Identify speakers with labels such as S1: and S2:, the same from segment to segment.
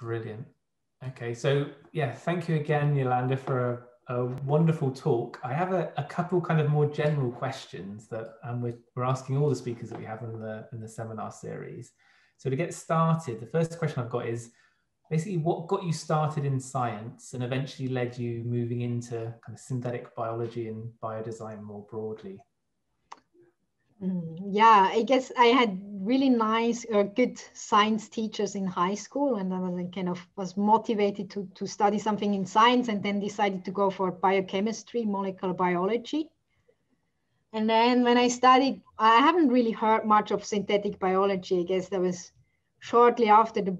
S1: Brilliant. Okay, so yeah, thank you again, Yolanda, for a, a wonderful talk. I have a, a, couple kind of more general questions that um, we're, we're asking all the speakers that we have in the in the seminar series. So to get started, the first question I've got is basically what got you started in science and eventually led you moving into kind of synthetic biology and biodesign more broadly?
S2: Mm, yeah, I guess I had really nice or good science teachers in high school, and I was kind of was motivated to to study something in science, and then decided to go for biochemistry, molecular biology. And then when I studied, I haven't really heard much of synthetic biology. I guess that was shortly after the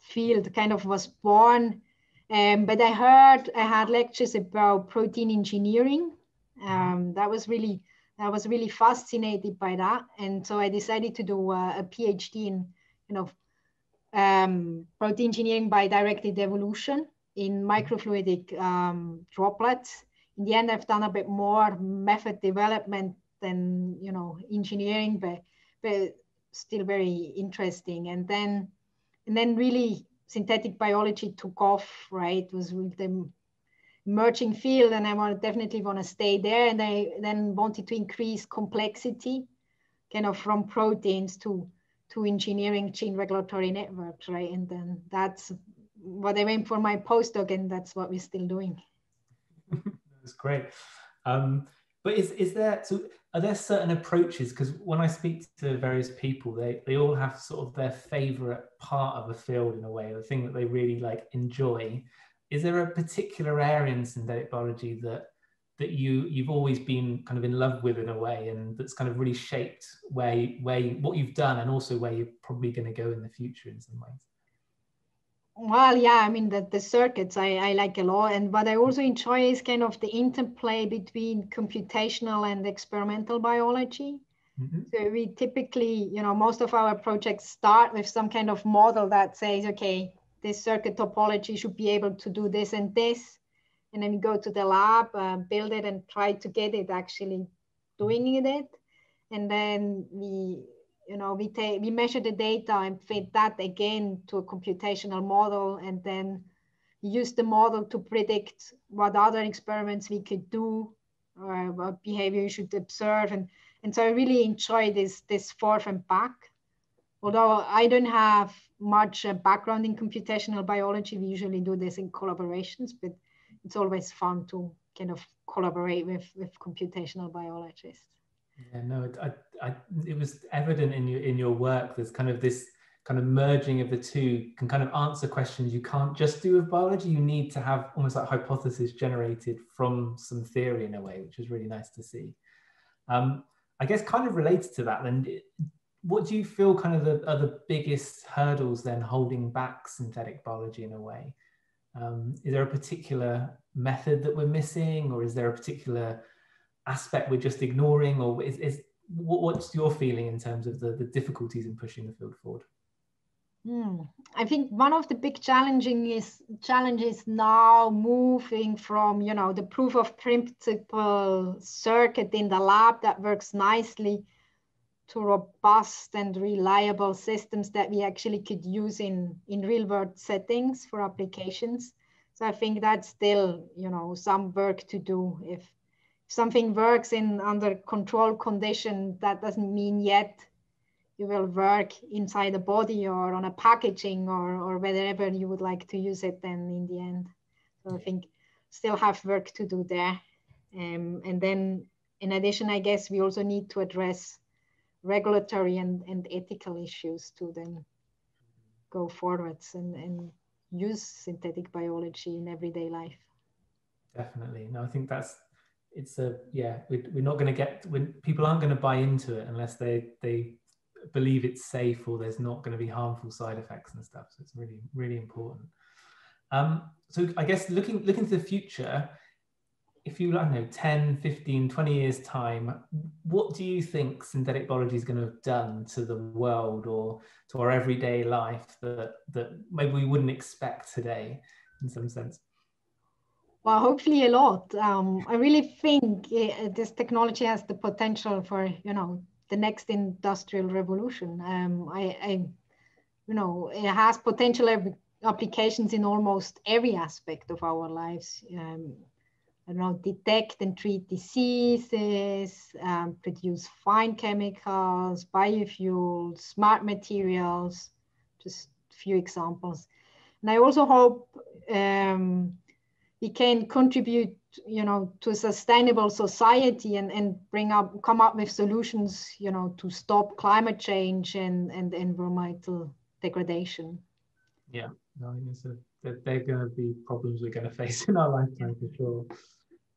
S2: field kind of was born. Um, but I heard I had lectures about protein engineering. Um, that was really I was really fascinated by that, and so I decided to do a, a PhD in you know um, protein engineering by directed evolution in microfluidic um, droplets. In the end, I've done a bit more method development than you know engineering, but but still very interesting. And then and then really synthetic biology took off. Right, it was with the emerging field and I want definitely want to stay there. And I then wanted to increase complexity, kind of from proteins to to engineering gene regulatory networks, right? And then that's what I went for my postdoc, and that's what we're still doing.
S1: that's great. Um, but is is there so are there certain approaches? Because when I speak to various people, they they all have sort of their favorite part of a field in a way, the thing that they really like enjoy is there a particular area in synthetic biology that that you you've always been kind of in love with in a way and that's kind of really shaped where where you, what you've done and also where you're probably going to go in the future in some ways
S2: well yeah i mean the, the circuits I, I like a lot and what i also enjoy is kind of the interplay between computational and experimental biology mm-hmm. so we typically you know most of our projects start with some kind of model that says okay this circuit topology should be able to do this and this. And then we go to the lab, uh, build it and try to get it actually doing it. And then we, you know, we take, we measure the data and fit that again to a computational model and then use the model to predict what other experiments we could do or what behavior you should observe. And, and so I really enjoy this, this forth and back although I don't have much uh, background in computational biology, we usually do this in collaborations, but it's always fun to kind of collaborate with, with computational biologists.
S1: Yeah, no, I, I, it was evident in your in your work. There's kind of this kind of merging of the two can kind of answer questions you can't just do with biology. You need to have almost like hypothesis generated from some theory in a way, which is really nice to see. Um, I guess kind of related to that, then what do you feel kind of the, are the biggest hurdles then holding back synthetic biology in a way? Um, is there a particular method that we're missing, or is there a particular aspect we're just ignoring, or is, is what, what's your feeling in terms of the, the difficulties in pushing the field forward?
S2: Hmm. I think one of the big challenging is challenges now moving from you know the proof of principle circuit in the lab that works nicely to robust and reliable systems that we actually could use in, in real world settings for applications. So I think that's still, you know, some work to do. If something works in under control condition, that doesn't mean yet you will work inside a body or on a packaging or, or wherever you would like to use it then in the end. So I think still have work to do there. Um, and then in addition, I guess we also need to address regulatory and, and ethical issues to then go forwards and, and use synthetic biology in everyday life.
S1: Definitely. No, I think that's it's a yeah. We, we're not going to get when people aren't going to buy into it unless they they believe it's safe or there's not going to be harmful side effects and stuff. So it's really really important. Um, so I guess looking looking to the future, if you, I don't know, 10, 15, 20 years time, what do you think synthetic biology is going to have done to the world or to our everyday life that, that maybe we wouldn't expect today in some sense?
S2: Well, hopefully a lot. Um, I really think it, this technology has the potential for, you know, the next industrial revolution. Um, I, I, you know, it has potential applications in almost every aspect of our lives. Um, Don't know, detect and treat diseases, um, produce fine chemicals, biofuels, smart materials, just a few examples. And I also hope um, we can contribute, you know, to a sustainable society and, and bring up, come up with solutions, you know, to stop climate change and, and environmental degradation.
S1: Yeah, no, a, they're going to be problems we're going to face in our lifetime for sure.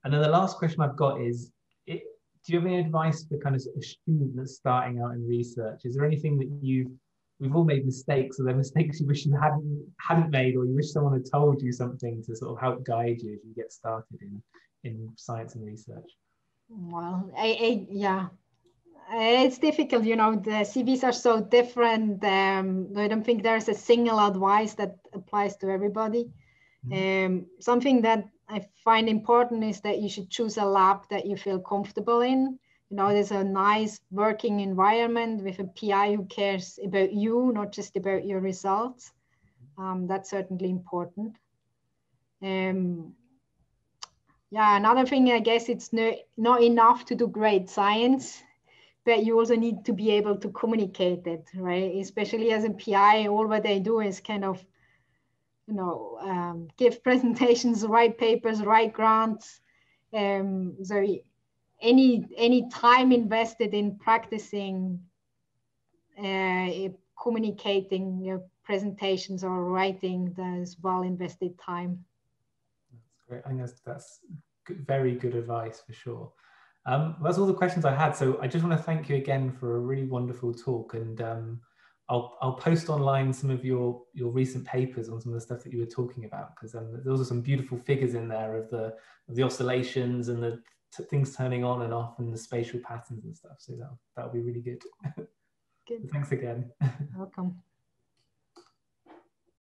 S1: And then the last question I've got is, it, do you have any advice for kind of a student that's starting out in research? Is there anything that you've? we've all made mistakes, or there mistakes you wish you hadn't hadn't made, or you wish someone had told you something to sort of help guide you as you get started in in science and research?
S2: Well, I, I yeah, it's difficult. You know, the CVs are so different. Um, I don't think there's a single advice that applies to everybody. Mm-hmm. Um, something that I find important is that you should choose a lab that you feel comfortable in. You know, there's a nice working environment with a PI who cares about you, not just about your results. Um, that's certainly important. Um, yeah, another thing, I guess it's no, not enough to do great science, but you also need to be able to communicate it, right? Especially as a PI, all what they do is kind of you know, um, give presentations, write papers, write grants. Um, so any any time invested in practicing, uh, communicating your presentations or writing, that is well invested time.
S1: That's great. I think that's, that's very good advice for sure. Um, that's all the questions I had. So I just want to thank you again for a really wonderful talk and um, I'll, I'll post online some of your your recent papers on some of the stuff that you were talking about because um, those are some beautiful figures in there of the of the oscillations and the things turning on and off and the spatial patterns and stuff. So that that'll be really good. Good. Thanks again.
S2: Welcome.